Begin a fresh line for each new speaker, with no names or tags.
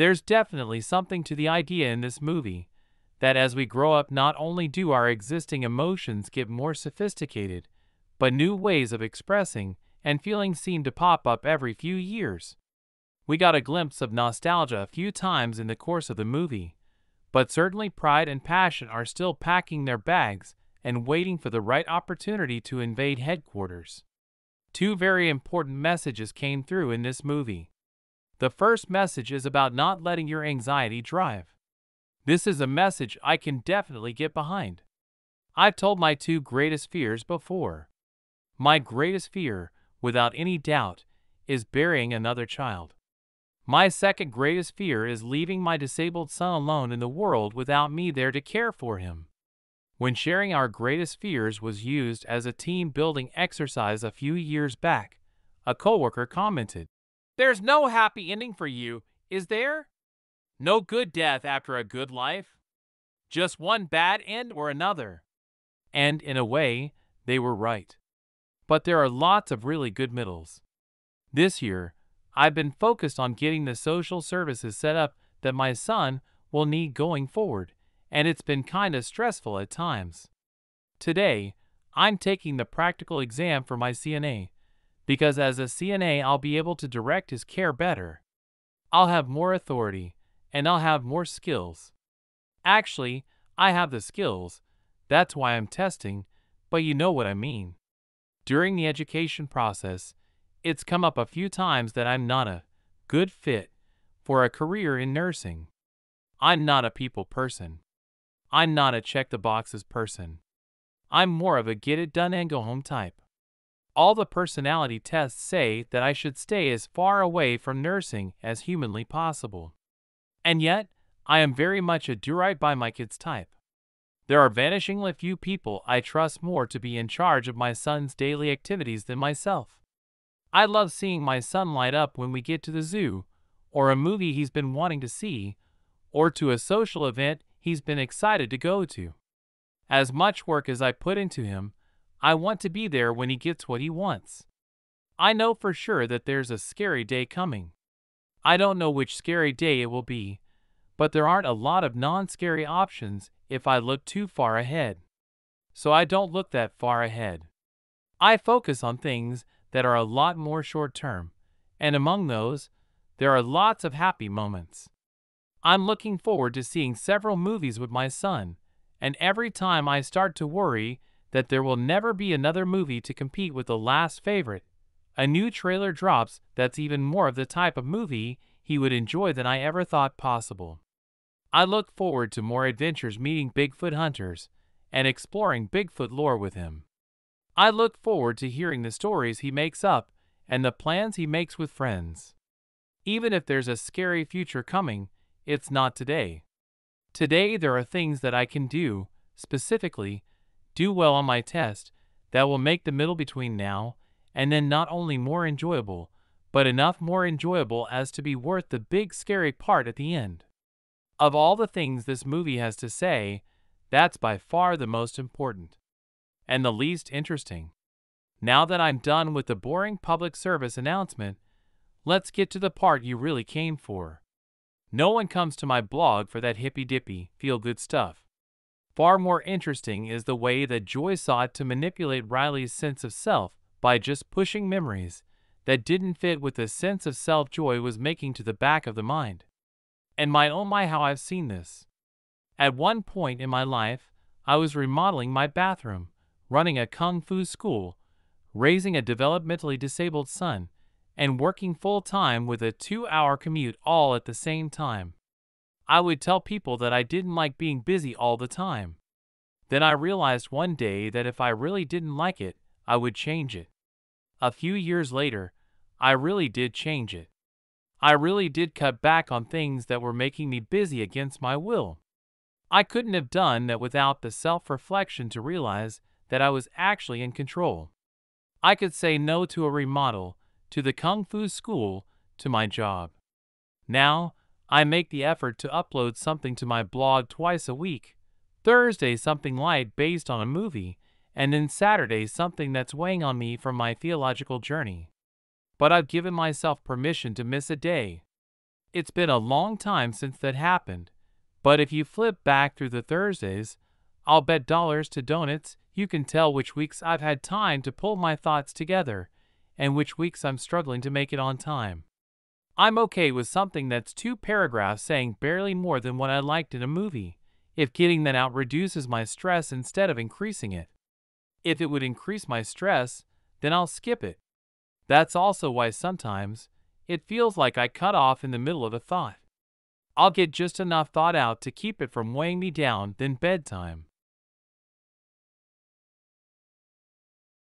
There's definitely something to the idea in this movie that as we grow up, not only do our existing emotions get more sophisticated, but new ways of expressing and feeling seem to pop up every few years. We got a glimpse of nostalgia a few times in the course of the movie, but certainly pride and passion are still packing their bags and waiting for the right opportunity to invade headquarters. Two very important messages came through in this movie. The first message is about not letting your anxiety drive. This is a message I can definitely get behind. I've told my two greatest fears before. My greatest fear, without any doubt, is burying another child. My second greatest fear is leaving my disabled son alone in the world without me there to care for him. When sharing our greatest fears was used as a team building exercise a few years back, a coworker commented, There's no happy ending for you, is there? No good death after a good life? Just one bad end or another. And in a way, they were right. But there are lots of really good middles. This year, I've been focused on getting the social services set up that my son will need going forward and it's been kinda stressful at times. Today, I'm taking the practical exam for my CNA, because as a CNA, I'll be able to direct his care better. I'll have more authority, and I'll have more skills. Actually, I have the skills, that's why I'm testing, but you know what I mean. During the education process, it's come up a few times that I'm not a good fit for a career in nursing. I'm not a people person. I'm not a check the boxes person. I'm more of a get it done and go home type. All the personality tests say that I should stay as far away from nursing as humanly possible. And yet, I am very much a do right by my kids type. There are vanishingly few people I trust more to be in charge of my son's daily activities than myself. I love seeing my son light up when we get to the zoo, or a movie he's been wanting to see, or to a social event he's been excited to go to. As much work as I put into him, I want to be there when he gets what he wants. I know for sure that there's a scary day coming. I don't know which scary day it will be, but there aren't a lot of non scary options if I look too far ahead. So I don't look that far ahead. I focus on things that are a lot more short term, and among those, there are lots of happy moments. I'm looking forward to seeing several movies with my son, and every time I start to worry that there will never be another movie to compete with the last favorite, a new trailer drops that's even more of the type of movie he would enjoy than I ever thought possible. I look forward to more adventures meeting Bigfoot hunters and exploring Bigfoot lore with him. I look forward to hearing the stories he makes up and the plans he makes with friends. Even if there's a scary future coming, it's not today. Today, there are things that I can do, specifically, do well on my test, that will make the middle between now and then not only more enjoyable, but enough more enjoyable as to be worth the big scary part at the end. Of all the things this movie has to say, that's by far the most important. And the least interesting. Now that I'm done with the boring public service announcement, let's get to the part you really came for. No one comes to my blog for that hippy dippy, feel good stuff. Far more interesting is the way that Joy sought to manipulate Riley's sense of self by just pushing memories that didn't fit with the sense of self Joy was making to the back of the mind. And my oh my, how I've seen this. At one point in my life, I was remodeling my bathroom, running a kung fu school, raising a developmentally disabled son, and working full time with a two hour commute all at the same time. I would tell people that I didn't like being busy all the time. Then I realized one day that if I really didn't like it, I would change it. A few years later, I really did change it. I really did cut back on things that were making me busy against my will. I couldn't have done that without the self reflection to realize that I was actually in control. I could say no to a remodel to the Kung Fu school, to my job. Now, I make the effort to upload something to my blog twice a week. Thursday, something light based on a movie, and then Saturday, something that's weighing on me from my theological journey. But I've given myself permission to miss a day. It's been a long time since that happened, but if you flip back through the Thursdays, I'll bet dollars to donuts you can tell which weeks I've had time to pull my thoughts together and which weeks I'm struggling to make it on time. I'm okay with something that's two paragraphs saying barely more than what I liked in a movie, if getting that out reduces my stress instead of increasing it. If it would increase my stress, then I'll skip it. That's also why sometimes it feels like I cut off in the middle of a thought. I'll get just enough thought out to keep it from weighing me down, then bedtime.